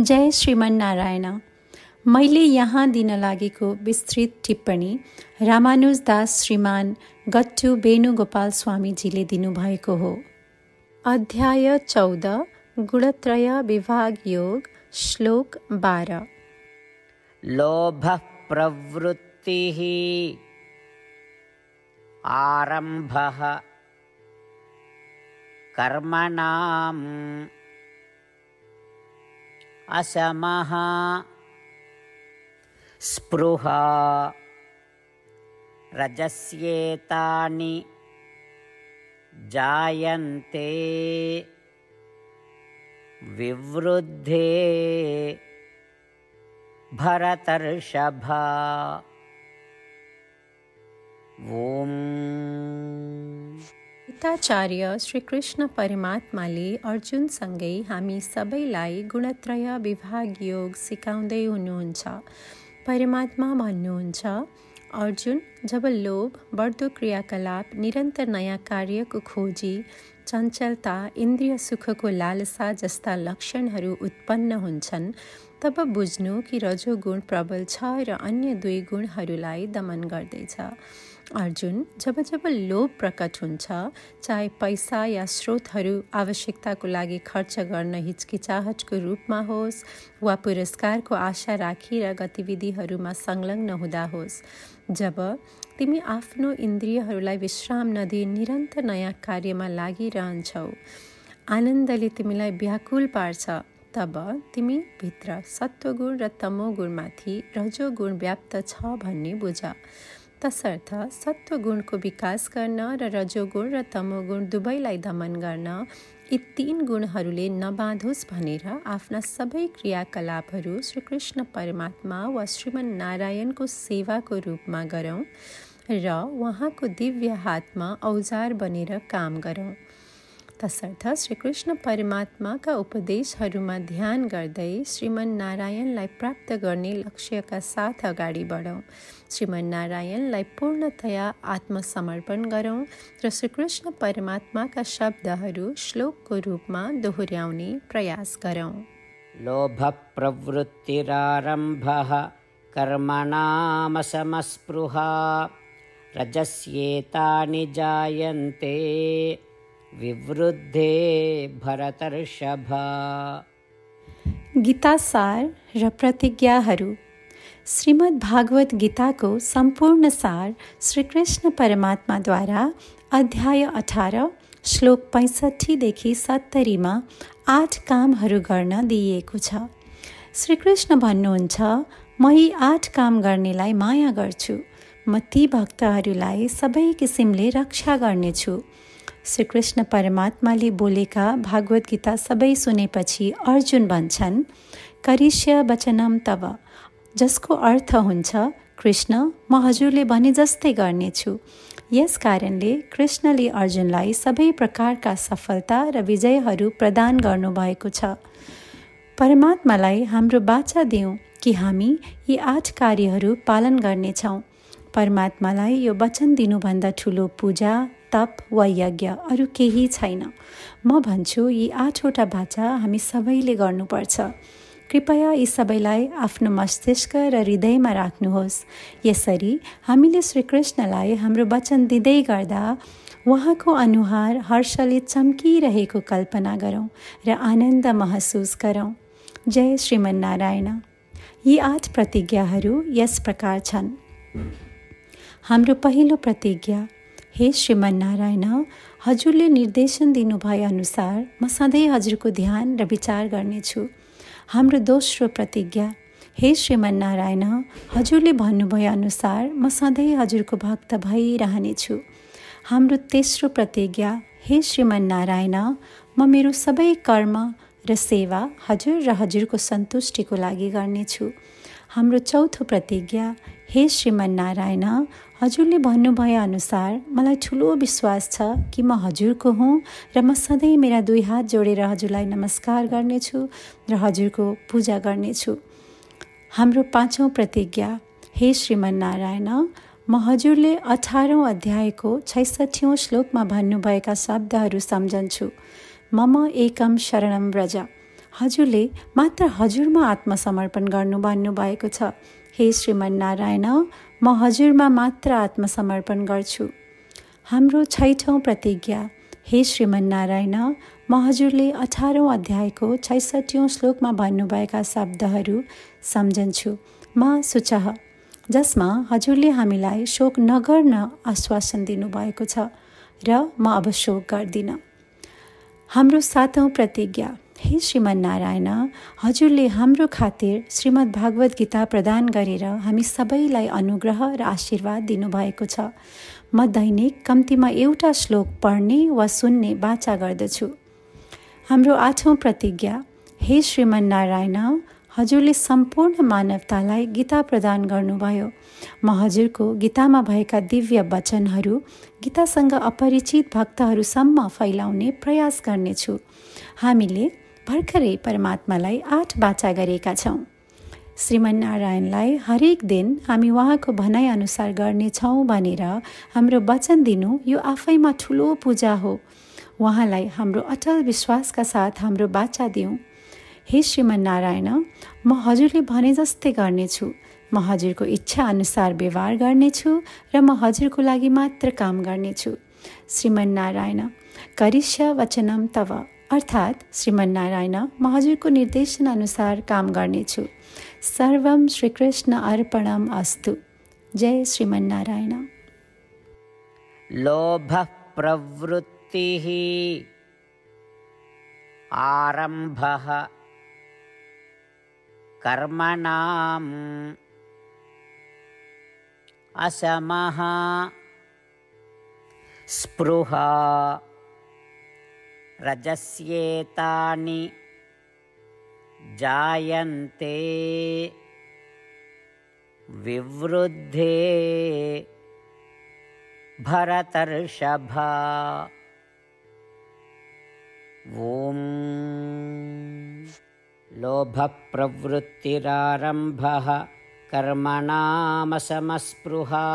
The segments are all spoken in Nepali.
जय श्रीमन्नारायण। मैले यहाँ दिन लागेको विस्तृत टिप्पणी रामानुज दास श्रीमान गट्टु वेणुगोपाल स्वामीजीले दिनुभएको हो। अध्याय चौध गुणत्रय विभाग योग श्लोक बाह्र। लोभः प्रवृत्तिः आरम्भः कर्मणाम् असमः। स्पृहा। रजस्येतानि जायन्ते। विवृद्धे। भरतर्षभा। ॐ गीताचार्य श्रीकृष्ण परमात्माले अर्जुनसँगै हामी सबैलाई गुणत्रय विभाग योग सिकाउँदै हुनुहुन्छ परमात्मा भन्नुहुन्छ अर्जुन जब लोभ बढ्दो क्रियाकलाप निरन्तर नयाँ कार्यको खोजी चञ्चलता इन्द्रिय सुखको लालसा जस्ता लक्षणहरू उत्पन्न हुन्छन् तब बुझ्नु कि रजोगुण प्रबल छ र अन्य दुई गुणहरूलाई दमन गर्दैछ अर्जुन जब जब लोभ प्रकट हुन्छ चाहे पैसा या स्रोतहरू आवश्यकताको लागि खर्च गर्न हिचकिचाहटको रूपमा होस् वा पुरस्कारको आशा राखी र गतिविधिहरूमा संलग्न हुँदा होस् जब तिमी आफ्नो इन्द्रियहरूलाई विश्राम नदिई निरन्तर नयाँ कार्यमा लागिरहन्छौ आनन्दले तिमीलाई व्याकुल पार्छ। तब तिमी भित्र सत्वगुण र तमोगुणमाथि रजोगुण व्याप्त छ भन्ने बुझ। तसर्थ सत्वगुणको विकास गर्न र रजोगुण र तमोगुण दुवैलाई दमन गर्न यी तीन गुणहरूले नबाँधोस् भनेर आफ्ना सबै क्रियाकलापहरू श्रीकृष्ण परमात्मा वा श्रीमन नारायणको सेवाको रूपमा गरौँ र उहाँको दिव्य हातमा औजार बनेर काम गरौँ। तसर्थ श्रीकृष्ण परमात्माका उपदेशहरूमा ध्यान गर्दै श्रीमन नारायणलाई प्राप्त गर्ने लक्ष्यका साथ अगाडि बढौँ। श्रीमन नारायणलाई पूर्णतया आत्मसमर्पण गरौँ र श्रीकृष्ण परमात्माका शब्दहरू श्लोकको रूपमा दोहोऱ्याउने प्रयास गरौँ। लोभप्रवृत्तिरारम्भः कर्मणामसमस्पृहा। रजस्येतानि जायन्ते। विवृद्धे भरतर्षभ। गीतासार र प्रतिज्ञाहरू श्रीमद् भागवत गीताको सम्पूर्ण सार श्रीकृष्ण परमात्माद्वारा अध्याय अठार श्लोक पैँसठीदेखि सत्तरीमा आठ कामहरू गर्न दिइएको छ। श्रीकृष्ण भन्नुहुन्छ म यी आठ काम गर्नेलाई माया गर्छु। म ती भक्तहरूलाई सबै किसिमले रक्षा गर्नेछु। श्रीकृष्ण परमात्माले बोलेका भागवत गीता सबै सुनेपछि अर्जुन भन्छन् करिष्य वचनम तब जसको अर्थ हुन्छ कृष्ण म हजुरले भने जस्तै गर्नेछु। यस कारणले कृष्णले अर्जुनलाई सबै प्रकारका सफलता र विजयहरू प्रदान गर्नुभएको छ। परमात्मालाई हाम्रो बाचा दिउँ कि हामी यी आठ कार्यहरू पालन गर्नेछौँ। परमात्मालाई यो वचन दिनुभन्दा ठुलो पूजा तप वा यज्ञ अरू केही छैन। म भन्छु यी आठवटा बाचा हामी सबैले गर्नुपर्छ। कृपया यी सबैलाई आफ्नो मस्तिष्क र हृदयमा राख्नुहोस्। यसरी हामीले श्रीकृष्णलाई हाम्रो वचन दिँदै गर्दा उहाँको अनुहार हर्षले चम्किरहेको कल्पना गरौँ र आनन्द महसुस गरौँ। जय श्रीमन्नारायण। यी आठ प्रतिज्ञाहरू यस प्रकार छन्। हाम्रो पहिलो प्रतिज्ञा हे श्रीमन्नारायण हजुरले निर्देशन दिनुभए अनुसार म सधैँ हजुरको ध्यान र विचार गर्नेछु। हाम्रो दोस्रो प्रतिज्ञा हे श्रीमन्नारायण हजुरले भन्नुभए अनुसार म सधैँ हजुरको भक्त भइरहनेछु। हाम्रो तेस्रो प्रतिज्ञा हे श्रीमन्नारायण म मेरो सबै कर्म र सेवा हजुर र हजुरको सन्तुष्टिको लागि गर्नेछु। हाम्रो चौथो प्रतिज्ञा हे श्रीमन्नारायण हजुरले भन्नुभए अनुसार मलाई ठुलो विश्वास छ कि म हजुरको हुँ र म सधैँ मेरा दुई हात जोडेर हजुरलाई नमस्कार गर्नेछु र हजुरको पूजा गर्नेछु। हाम्रो पाँचौँ प्रतिज्ञा हे श्रीमन्नारायण म हजुरले अठारौँ अध्यायको छैसठौँ श्लोकमा भन्नुभएका शब्दहरू सम्झन्छु। मम एकम शरणम व्रज। हजुरले मात्र हजुरमा आत्मसमर्पण गर्नु भन्नुभएको छ। हे श्रीमन नारायण म हजुरमा मात्र आत्मसमर्पण गर्छु। हाम्रो छैठौँ प्रतिज्ञा हे श्रीमन नारायण म हजुरले अठारौँ अध्यायको छैसठौँ श्लोकमा भन्नुभएका शब्दहरू सम्झन्छु। म सुचह जसमा हजुरले हामीलाई शोक नगर्न आश्वासन दिनुभएको छ र म अब शोक गर्दिनँ। हाम्रो सातौँ प्रतिज्ञा हे श्रीमन नारायण हजुरले हाम्रो खातिर श्रीमद् भागवत गीता प्रदान गरेर हामी सबैलाई अनुग्रह र आशीर्वाद दिनुभएको छ। म दैनिक कम्तीमा एउटा श्लोक पढ्ने वा सुन्ने बाचा गर्दछु। हाम्रो आठौँ प्रतिज्ञा हे श्रीमन नारायण हजुरले सम्पूर्ण मानवतालाई गीता प्रदान गर्नुभयो। म हजुरको गीतामा भएका दिव्य वचनहरू गीतासँग अपरिचित भक्तहरूसम्म फैलाउने प्रयास गर्नेछु। हामीले भर्खरै परमात्मालाई आठ बाचा गरेका छौँ। श्रीमन नारायणलाई हरेक दिन हामी उहाँको भनाइअनुसार गर्नेछौँ भनेर हाम्रो वचन दिनु यो आफैमा ठुलो पूजा हो। उहाँलाई हाम्रो अटल विश्वासका साथ हाम्रो बाचा दिउँ। हे श्रीमन नारायण म हजुरले भने जस्तै गर्नेछु। म हजुरको इच्छा अनुसार व्यवहार गर्नेछु र म हजुरको लागि मात्र काम गर्नेछु। श्रीमन नारायण करिष्य वचनम तव। अर्थात् श्रीमन नारायण म हजुरको निर्देशन अनुसार काम गर्नेछु। सर्वम श्रीकृष्ण अर्पणम अस्तु। जय श्रीमन नारायण। लोभ प्रवृत्तिः आरम्भः कर्मणाम् असमः। स्पृहा। रजस्येतानि जायन्ते विवृद्धे भरतर्षभा। ॐ लोभप्रवृत्तिरारम्भः कर्मणामसमस्पृहा।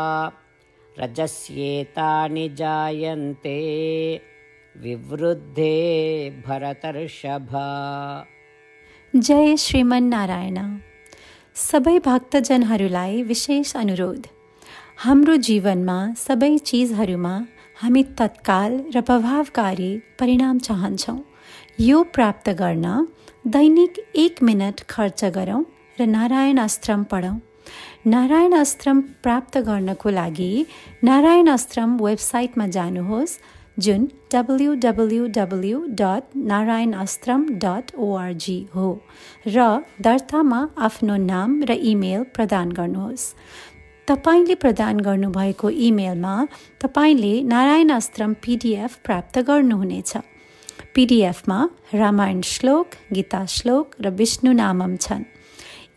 रजस्येतानि जायन्ते विवृद्धे भरतर्षभा। जय श्रीमन नारायण सबै भक्तजनहरूलाई विशेष अनुरोध। हाम्रो जीवनमा सबै चिजहरूमा हामी तत्काल र प्रभावकारी परिणाम चाहन्छौँ। यो प्राप्त गर्न दैनिक एक मिनट खर्च गरौँ र नारायण अस्त्रम पढौँ। नारायण अस्त्रम प्राप्त गर्नको लागि नारायण अस्त्रम वेबसाइटमा जानुहोस् जुन W W W dot Narayan Astram dot ORG हो र दर्तामा आफ्नो नाम र इमेल प्रदान गर्नुहोस्। तपाईँले प्रदान गर्नुभएको इमेलमा तपाईँले नारायण अस्त्रम पिडिएफ प्राप्त गर्नुहुनेछ। पिडिएफमा रामायण श्लोक गीता श्लोक र विष्णु नामम छन्।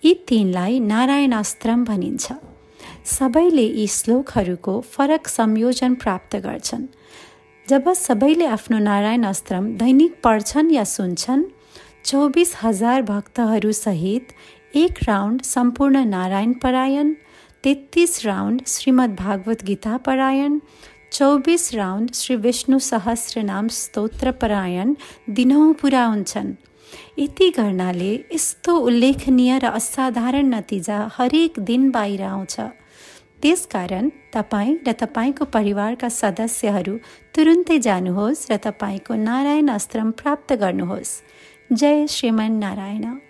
यी तिनलाई नारायण अस्त्रम भनिन्छ। सबैले यी श्लोकहरूको फरक संयोजन प्राप्त गर्छन्। जब सबैले आफ्नो नारायण अस्त्रम दैनिक पढ्छन् या सुन्छन् चौबिस हजार भक्तहरूसहित एक राउन्ड सम्पूर्ण नारायण परायण तेत्तिस राउन्ड श्रीमद् भागवत गीता परायण चौबिस राउन्ड श्री विष्णु सहस्रनाम स्तोत्र परायण दिनौँ पुरा हुन्छन्। यति गर्नाले यस्तो उल्लेखनीय र असाधारण नतिजा हरेक दिन बाहिर आउँछ। त्यसकारण तपाईँ र तपाईँको परिवारका सदस्यहरू तुरुन्तै जानुहोस् र तपाईँको नारायण अस्त्रम प्राप्त गर्नुहोस्। जय श्रीमन नारायण।